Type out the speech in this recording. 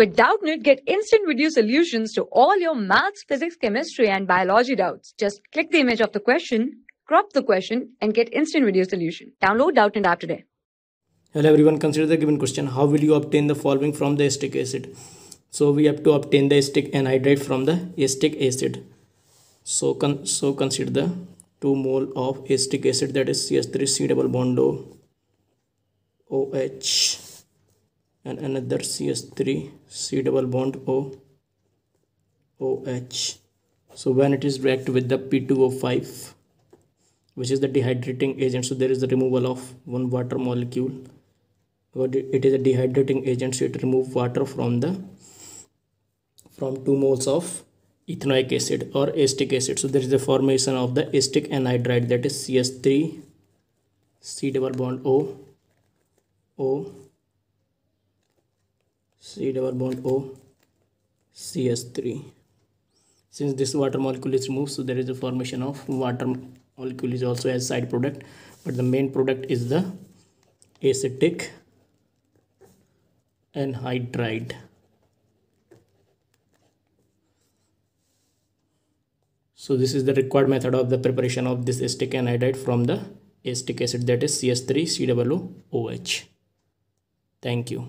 With Doubtnut, get instant video solutions to all your maths, physics, chemistry, and biology doubts. Just click the image of the question, crop the question, and get instant video solution. Download Doubtnut app today. Hello everyone, consider the given question. How will you obtain the following from the acetic acid? So we have to obtain the acetic anhydride from the acetic acid. So, con so consider the 2 mole of acetic acid that is CH3 C double bond O OH and another CH3 C double bond O OH. So when it is react with the P2O5 which is the dehydrating agent so there is the removal of one water molecule but it is a dehydrating agent so it remove water from the from 2 moles of ethanoic acid or acetic acid so there is the formation of the acetic anhydride that is CH3 C double bond O O C double bond O CH3 since this water molecule is removed so there is a formation of water molecule is also as side product but the main product is the acetic anhydride. So this is the required method of the preparation of this acetic anhydride from the acetic acid that is CH3COOH thank you